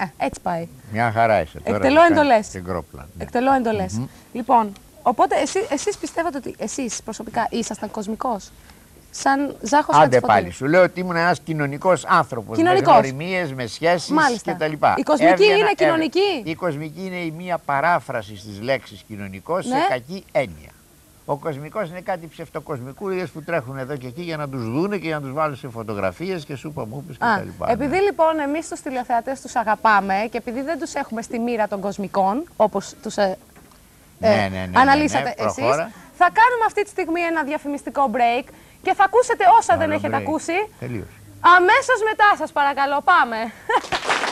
Ε, έτσι πάει. Μια χαρά είσαι τώρα. Εκτελώ θα κάνεις εντολές. Και γκρόπλα. ναι. Εκτελώ εντολές. Λοιπόν, οπότε εσύ, εσείς πιστεύετε ότι εσείς προσωπικά ήσασταν κοσμικός; Σαν Ζάχος Άντε Χατζηφωτίου. πάλι, σου λέω ότι ήμουν ένας κοινωνικός άνθρωπος. Κοινωνικός. Με γνωριμίες, με σχέσεις Μάλιστα. κτλ. Η κοσμική είναι κοινωνική; Η κοσμική είναι η μία παράφραση τη λέξη κοινωνικός Ναι. σε κακή έννοια. Ο κοσμικός είναι κάτι ψευτοκοσμικούλιδε που τρέχουν εδώ και εκεί για να τους δούνε και να τους βάλουν σε φωτογραφίες και σούπα μούπες Α, κτλ. επειδή λοιπόν εμείς τους τηλεθεατές τους αγαπάμε και επειδή δεν τους έχουμε στη μοίρα των κοσμικών, όπως τους ε, Ναι, ε, ναι, ναι, ναι, αναλύσατε ναι, εσείς, προχώρα. θα κάνουμε αυτή τη στιγμή ένα διαφημιστικό break και θα ακούσετε όσα δεν Άλλο έχετε break. ακούσει Τελείωσε. αμέσως μετά σας παρακαλώ. Πάμε.